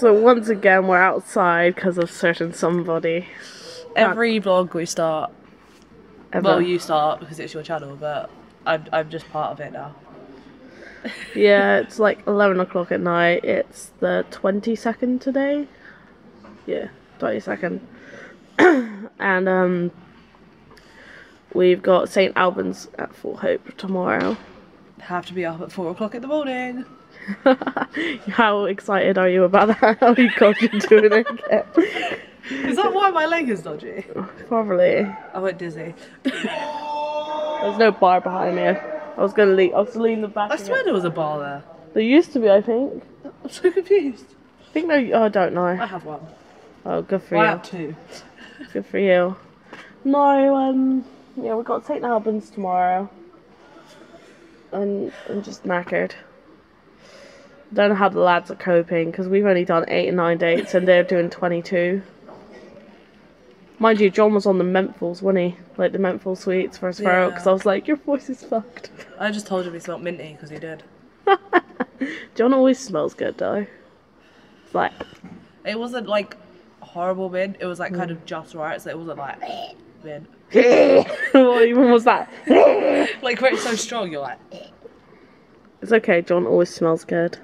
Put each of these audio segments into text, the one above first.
So once again, we're outside because of certain somebody. Every vlog we start, Ever. well, you start because it's your channel, but I'm, I'm just part of it now. yeah, it's like 11 o'clock at night. It's the 22nd today. Yeah, 22nd. and um, we've got St. Albans at Fort Hope tomorrow. Have to be up at four o'clock in the morning. How excited are you about that? My you're doing it again. Is that why my leg is dodgy? Probably. I went dizzy. There's no bar behind me. I was gonna lean. I was leaning the back. I swear there was a bar there. There used to be, I think. I'm so confused. I think no. Oh, I don't know. I have one. Oh, good for I you. have two. Good for you. No, um, yeah, we got St. Albans tomorrow. And I'm just knackered. Don't know how the lads are coping because we've only done eight and nine dates and they're doing 22. Mind you, John was on the menthols, wasn't he? Like the menthol sweets for his throat because I was like, your voice is fucked. I just told him he smelled minty because he did. John always smells good though. It's like, It wasn't like horrible mint. It was like kind mm. of just right. So it wasn't like mint. what even was that? Like where it's so strong, you're like. It's okay, John always smells good.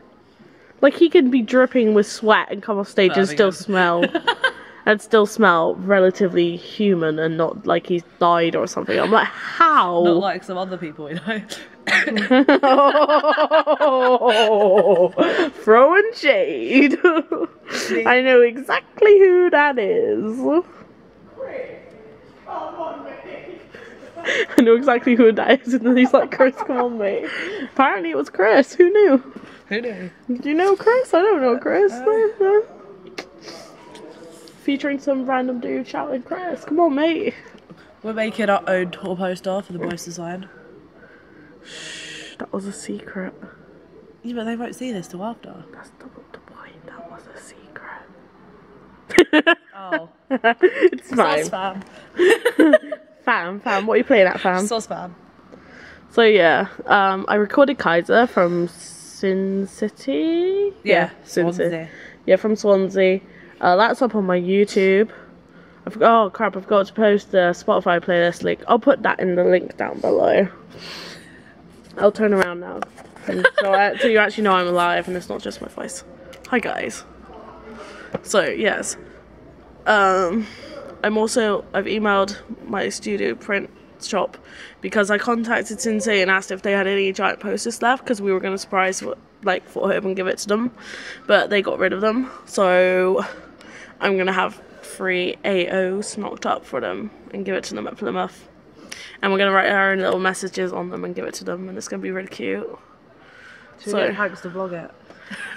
Like he can be dripping with sweat and come off stage and still smell and still smell relatively human and not like he's died or something. I'm like, how? Not like some other people, you know. oh, throwing shade. I know exactly who that is. I know exactly who that is, and then he's like, Chris, come on, mate. Apparently, it was Chris. Who knew? Who knew? Do you know Chris? I don't know Chris. Uh, uh. No, no. Featuring some random dude shouting, Chris, come on, mate. We're making our own tour poster for the boys design. Shh, That was a secret. Yeah, but they won't see this till after. That's the, the point. That was a secret. Oh, it's fine. fam. Fam, what are you playing at, fam? Sauce fam. So yeah, um, I recorded Kaiser from Sin City. Yeah, Sin City. Yeah, from Swansea. Uh, that's up on my YouTube. I forgot, oh crap, I've got to post the Spotify playlist link. I'll put that in the link down below. I'll turn around now. So, I, so you actually know I'm alive and it's not just my voice. Hi guys. So yes. Um I'm also I've emailed my studio print shop because I contacted Sensei and asked if they had any giant posters left because we were gonna surprise like Fort Hope and give it to them, but they got rid of them. So I'm gonna have three AOs knocked up for them and give it to them at Plymouth. And we're gonna write our own little messages on them and give it to them, and it's gonna be really cute. Should So- we get Panks to vlog it?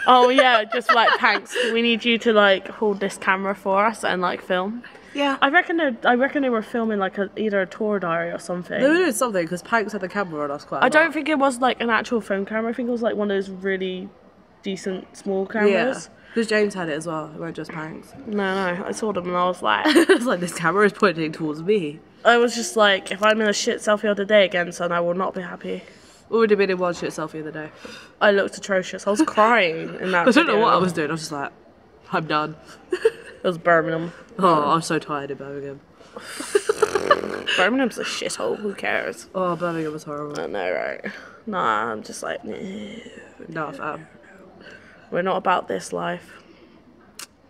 Oh yeah, just like Panks, we need you to like hold this camera for us and like film. Yeah. I reckon they I reckon they were filming like a, either a tour diary or something. They were doing something because Panks had the camera on us quite. I I don't think it was like an actual phone camera. I think it was like one of those really decent small cameras. Because James had it as well. It weren't just Panks. No, no, I saw them and I was like, it's like this camera is pointing towards me. I was just like, if I'm in a shit selfie of the day again, son, I will not be happy. We already been in one shit selfie of the other day. I looked atrocious. I was crying in that. I don't know video. what I was doing. I was just like, I'm done. It was Birmingham. Oh, I'm so tired of Birmingham. Birmingham's a shithole. Who cares? Oh, Birmingham was horrible. I know, right? Nah, I'm just like, "Nah, No, fam. we're not about this life.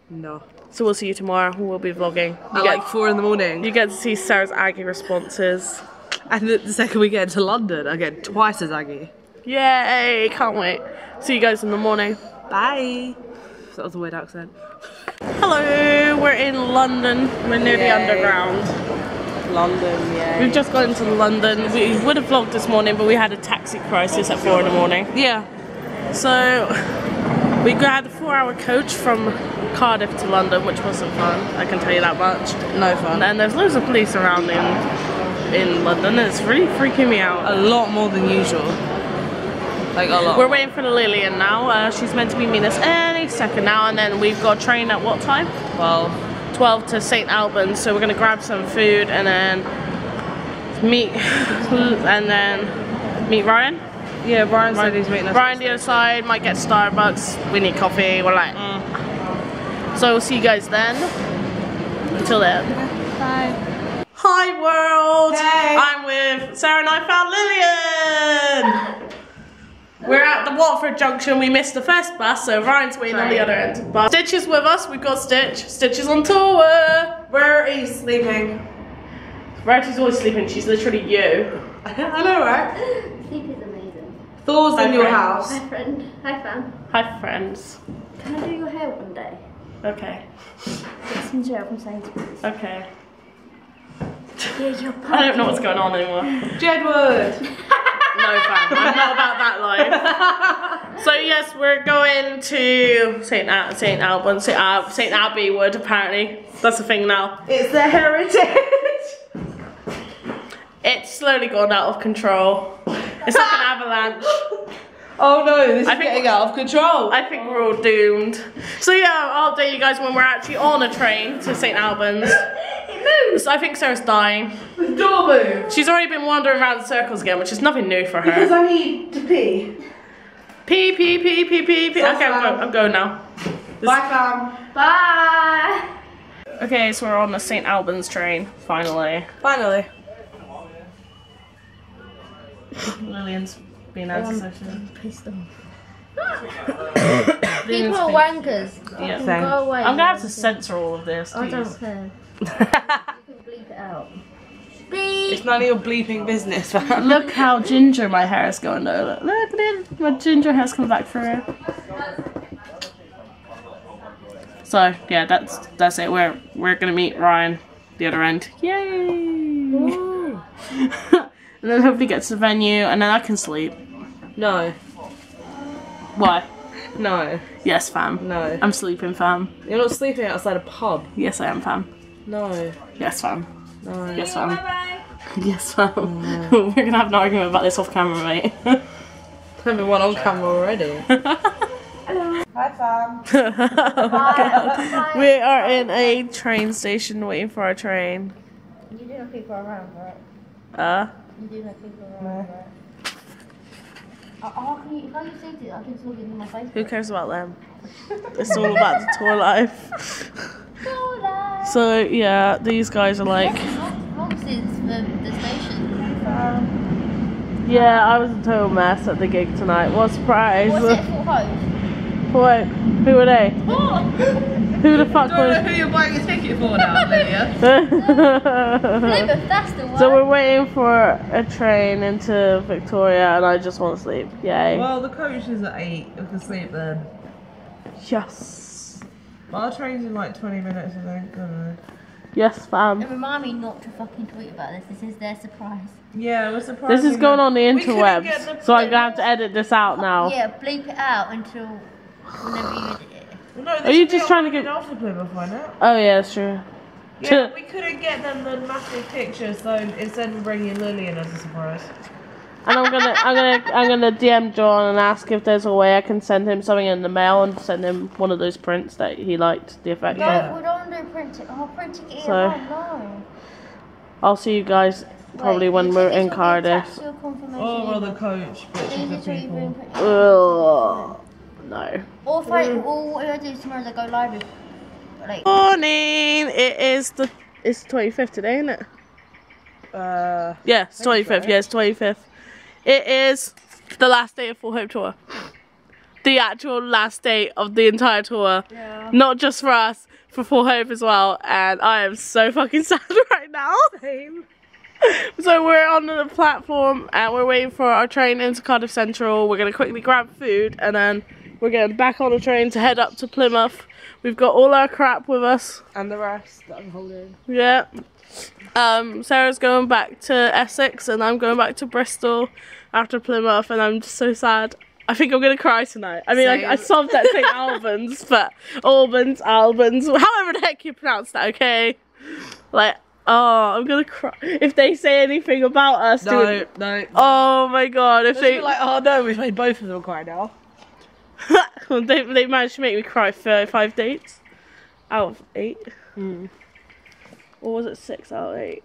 No. So we'll see you tomorrow. We'll be vlogging. You At get, like four in the morning. you get to see Sarah's Aggie responses. And the, the second we get to London, I get twice as aggy. Yay! Can't wait. See you guys in the morning. Bye. That was a weird accent. Hello, we're in London. We're near the underground. London, yeah. We've just got into London. We would have vlogged this morning, but we had a taxi crisis at four in the morning. Yeah. So we had a four-hour coach from Cardiff to London, which wasn't fun. I can tell you that much. No fun. And there's loads of police around in in London. It's really freaking me out. A lot more than usual. Like a lot. We're waiting for Lillian now. Uh, she's meant to be meeting us any second now, and then we've got a train at what time? well, 12 to St. Albans. So we're gonna grab some food and then meet and then meet Ryan. yeah, Brian said he's meeting us. Ryan the other side might get Starbucks. We need coffee. We're like, So we'll see you guys then. Until then. Bye. Hi world! Hey. I'm with Sarah and I found Lillian! We're at the Watford Junction. We missed the first bus, so Ryan's waiting on the other end. of the bus. Stitch is with us. We've got Stitch. Stitch is on tour. Where are you sleeping? Rarity's always sleeping. She's literally you. I know, right? Sleep is amazing. Thor's in Hi, your friend. house. Hi friend. Hi fam. Hi, friends. Can I do your hair one day? Okay. Get some gel from Sainsbury's. Okay. Yeah, you're I don't know what's going on anymore. Jedward. No, fam. I'm not about that life. So yes, we're going to Saint Al- Saint Albans, Saint, Al- Saint Abbey Wood. Apparently, that's the thing now. It's the heritage. It's slowly gone out of control. It's like an avalanche. Oh no, this is I think- getting out of control. I think we're all doomed. So yeah, I'll update you guys when we're actually on a train to St Albans. So I think Sarah's dying. the door moved. She's already been wandering around in circles again, which is nothing new for her. Because. I need to pee. Pee pee pee pee pee pee. So Okay, I'm going, I'm going now. Bye, fam. Bye. Okay, so we're on the St Albans train finally. Finally. Lillian's being antisocial. Pissed off. People are wankers. Yeah. Same. Go away. I'm gonna have to censor all of this. I don't care. Bleep it out. It's none of your bleeping business. Look how ginger my hair is going though. Look, look at it. My ginger hair's come back for through. So yeah, that's that's it. We're we're gonna meet Ryan the other end. Yay! And then hopefully get to the venue and then I can sleep. No. Why? No. Yes, fam. No. I'm sleeping, fam. You're not sleeping outside a pub. Yes, I am, fam. No. Yes, fam. No. Yes, fam. Yes, fam. We're gonna have an argument about this off camera, mate. Having one on camera already. Hello. Hi, fam. Bye. we are in a train station waiting for our train. You do know people around, right? Uh, You do know people around, right? Oh, oh, can you, if I just say it, I can still give you my face. who cares about them? It's all about the tour life. Hola. So yeah, these guys are like, Vlogs is the, um, the station. yeah, I was a total mess at the gig tonight. What a surprise! What's it for host? What? Who are they? Who the fuck Don't know was? who you're buying a ticket for now, Lydia. Plymouth, that's so we're waiting for a train into Victoria, and I just want to sleep. Yay! Well, the coach is at 8. We can sleep then. yes, But our train's in like 20 minutes, I think. I don't know. yes, fam. And remind me not to fucking tweet about this. This is their surprise. Yeah, we're surprised. This is going on the We couldn't get interwebs, the- so I'm gonna have to edit this out now. Yeah, bleep it out until whenever you edit it. Well, no, Are you just trying to get- After Plymouth, why not? Oh yeah, that's true. Yeah, we couldn't get them the massive picture, so instead we're bringing Lillian as a surprise. And I'm gonna, I'm gonna, I'm gonna DM John and ask if there's a way I can send him something in the mail and send him one of those prints that he liked the effect No, of. we don't do print it. Oh, print it. So- no. I'll see you guys probably Wait, when your we're in Cardiff. attached to your Oh, well, the coach, These bitches are of two you've been people. Ugh, no. Or if I, or what I do tomorrow is I go live with, like, Morning. It is the, it's the 25th today, isn't it? Uh, Yeah, it's 25th. Yeah, it's 25th. It is the last day of Fort Hope Tour. The actual last day of the entire tour. yeah. Not just for us, for Fort Hope as well. And I am so fucking sad right now. Same. So we're on the platform and we're waiting for our train into Cardiff Central. We're gonna quickly grab food and then we're getting back on the train to head up to Plymouth. We've got all our crap with us. And the rest that I'm holding. Yeah. Um, Sarah's going back to Essex and I'm going back to Bristol after Plymouth and I'm just so sad. I think I'm gonna cry tonight. I mean, like, I Same. sobbed at St. Albans, but Albans, Albans, however the heck you pronounce that, okay? Like, oh, I'm gonna cry. If they say anything about us, No, doing- no. oh my god, if Just they, like, oh no, we've made both of them cry now. they, they managed to make me cry for five dates out of eight. Hmm. Or was it six out of eight?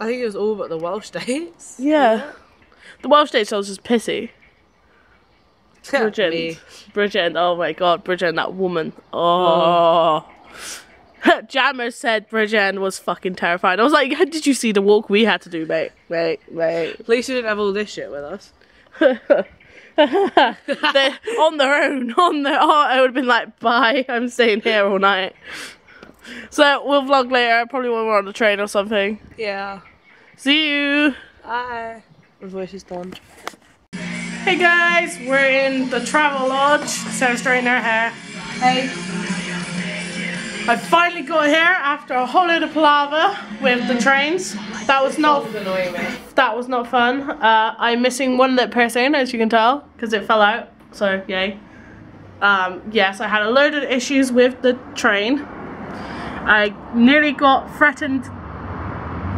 I think it was all but the Welsh dates. Yeah. The Welsh dates I was just pissy. Bridget. Bridget. Oh my god, Bridget, that woman. Oh. Jammer said Bridget was fucking terrified. I was like, did you see the walk we had to do, mate? Mate, mate. At least you didn't have all this shit with us. They're on their own, on their oh, I would have been like, bye, I'm staying here all night. So we'll vlog later, probably when we're on the train or something. Yeah. See you! Bye. My voice is done. Hey guys, we're in the travel lodge. Sarah's straightening her hair. Hey. I finally got here after a whole load of palaver with the trains. That was not that was not fun. Uh, I'm missing one lip piercing, as you can tell, because it fell out. So yay. Um, yes, I had a load of issues with the train. I nearly got threatened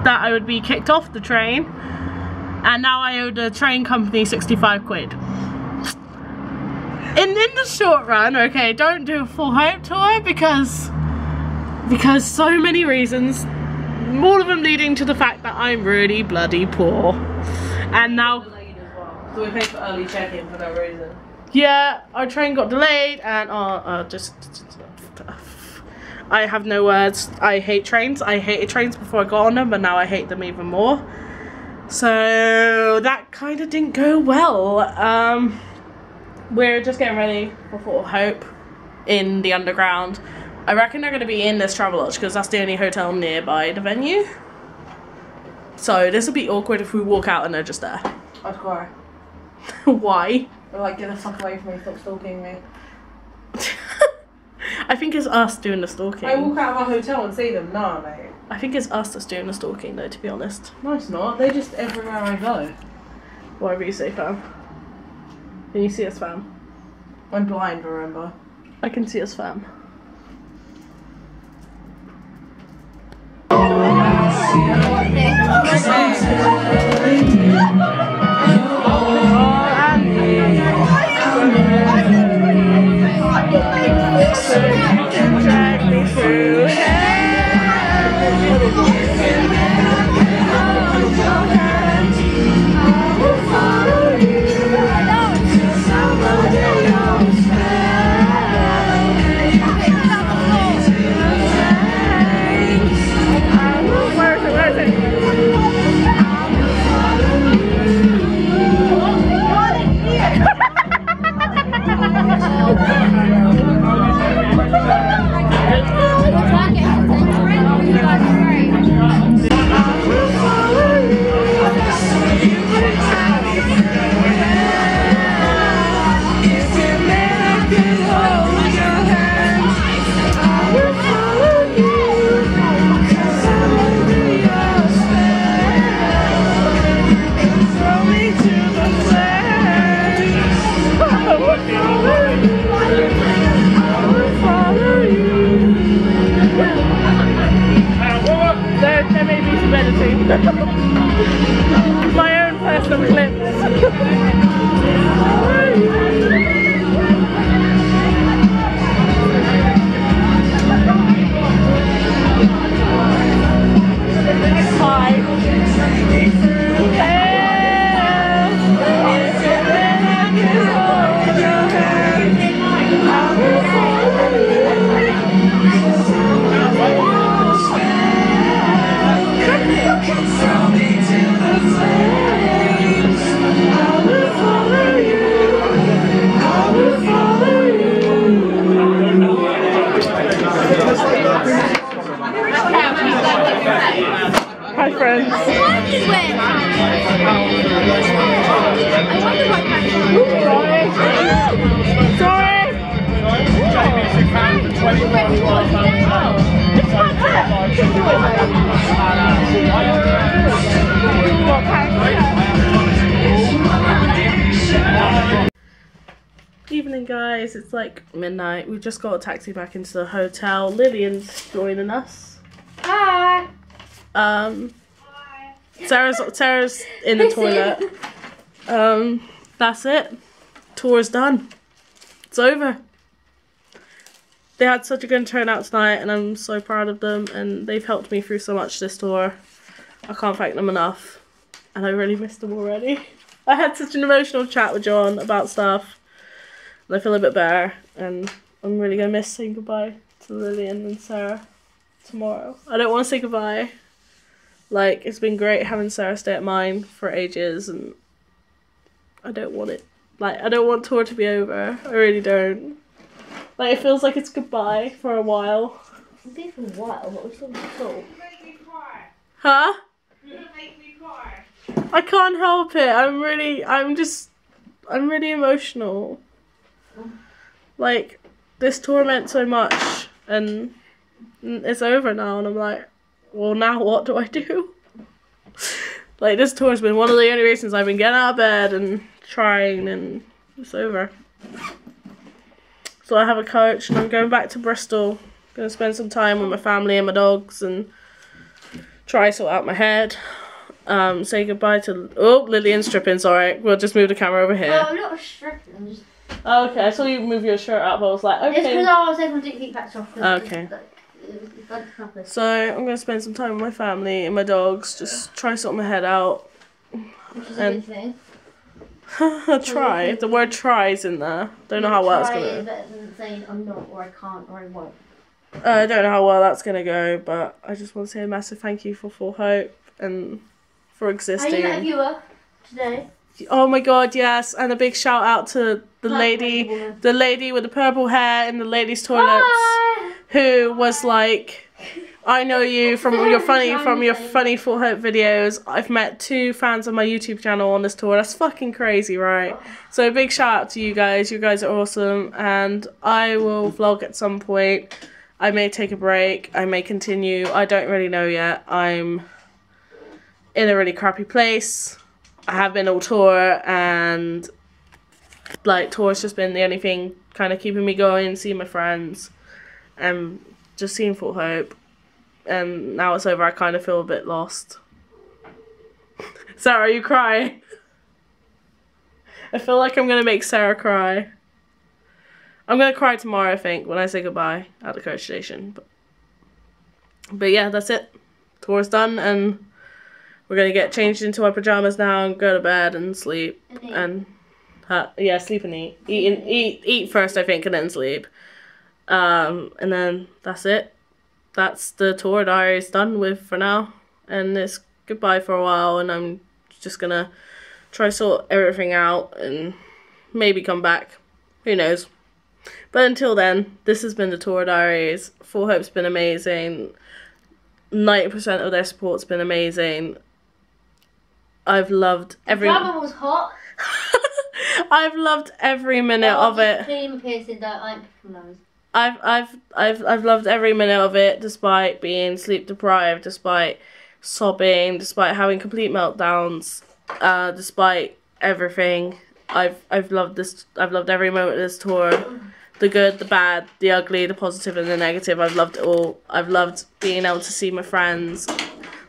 that I would be kicked off the train, and now I owe the train company 65 quid. In in the short run, okay, don't do a fort hope tour because because so many reasons, all of them leading to the fact that I'm really bloody poor. And now So we paid for early check-in for no reason. yeah, our train got delayed, and uh, uh, just. I have no words. I hate trains. I hated trains before I got on them, but now I hate them even more. So that kind of didn't go well. Um, we're just getting ready for Fort Hope in the underground. I reckon they're going to be in this travel lodge because that's the only hotel nearby the venue. So this will be awkward if we walk out and they're just there. I'd cry. Why? They're like, get the fuck away from me, stop stalking me. I think it's us doing the stalking. I walk out of our hotel and see them. Nah, mate. I think it's us that's doing the stalking, though, to be honest. No, it's not. They're just everywhere I go. Whatever you say, fam. Can you see us, fam? I'm blind, remember? I can see us, fam. There, Friends. Sorry. Evening, guys. It's like midnight. We just got a taxi back into the hotel. Lillian's joining us. Hi. Um, Sarah's Sarah's in the toilet. Um, that's it. Tour's done. It's over. They had such a good turnout tonight, and I'm so proud of them. And they've helped me through so much this tour. I can't thank them enough. And I really missed them already. I had such an emotional chat with John about stuff. And I feel a bit better, and I'm really gonna miss saying goodbye to Lillian and Sarah tomorrow. I don't want to say goodbye. Like it's been great having Sarah stay at mine for ages, and I don't want it. Like I don't want tour to be over. I really don't. Like it feels like it's goodbye for a while. It's been for a while, but we're still cool. Huh? I can't help it. I'm really, I'm just, I'm really emotional. Like, this tour meant so much, and it's over now, and I'm like, well, now what do I do? like, this tour's been one of the only reasons I've been getting out of bed and trying, and it's over. So I have a coach, and I'm going back to Bristol. Gonna spend some time with my family and my dogs, and try sort out my head. Um, say goodbye to oh Lillian's stripping. Sorry, we'll just move the camera over here. Oh. I'm not stripping. I'm just. Oh, okay, I saw you move your shirt up. I was like, It's because okay. I was taking my dick feet back off. Okay. It's, like, it was, it's like compass. So I'm gonna spend some time with my family and my dogs. Just try sort my head out. Which is a and- good thing. try. The word tries in there. Don't know how well it's gonna. better than saying I'm not, or I can't, or I won't. Uh, I don't know how well that's gonna go, but I just want to say a massive thank you for Fort Hope and for I met a existing. viewer today. Oh my god, yes! And a big shout out to the lady, the lady with the purple hair in the ladies' toilets. Hi. Who was like, I know you from your funny from your funny Fort Hope videos. I've met two fans of my YouTube channel on this tour. That's fucking crazy, right? So big shout out to you guys. You guys are awesome, and I will vlog at some point. I may take a break. I may continue. I don't really know yet. I'm in a really crappy place. I have been all tour and like tour's just been the only thing kind of keeping me going, seeing my friends and just seeing Fort Hope. And now it's over, I kind of feel a bit lost. Sarah, are you crying? I feel like I'm gonna make Sarah cry. I'm gonna cry tomorrow, I think, when I say goodbye at the coach station. But, but yeah, that's it. Tour's done, and we're gonna get changed into our pajamas now and go to bed and sleep And and uh, yeah, sleep and eat. Eat and eat eat first, I think, and then sleep. Um, and then that's it. That's the tour diaries done with for now, and it's goodbye for a while. And I'm just gonna try sort everything out and maybe come back. Who knows? But until then, this has been the tour diaries. Fort Hope's been amazing. Ninety percent of their support's been amazing. I've loved every. Drama was hot. I've loved every minute of it. Piercing, I've I've I've I've loved every minute of it, despite being sleep deprived, despite sobbing, despite having complete meltdowns, uh, despite everything. I've I've loved this. I've loved every moment of this tour, the good, the bad, the ugly, the positive, and the negative. I've loved it all. I've loved being able to see my friends,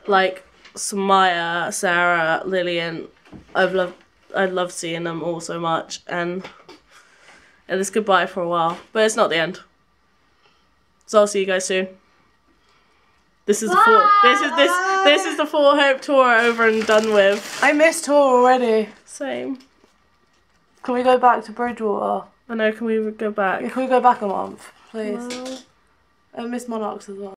like Samaya, Sarah, Lillian. I've loved. I love seeing them all so much, and and it's goodbye for a while, but it's not the end. So I'll see you guys soon. This is the full, this is this this is the fort hope tour over and done with. I missed tour already. Same. Can we go back to Bridgwater? I know. Can we go back? Can we go back a month, please? Well, I miss Monarchs as well.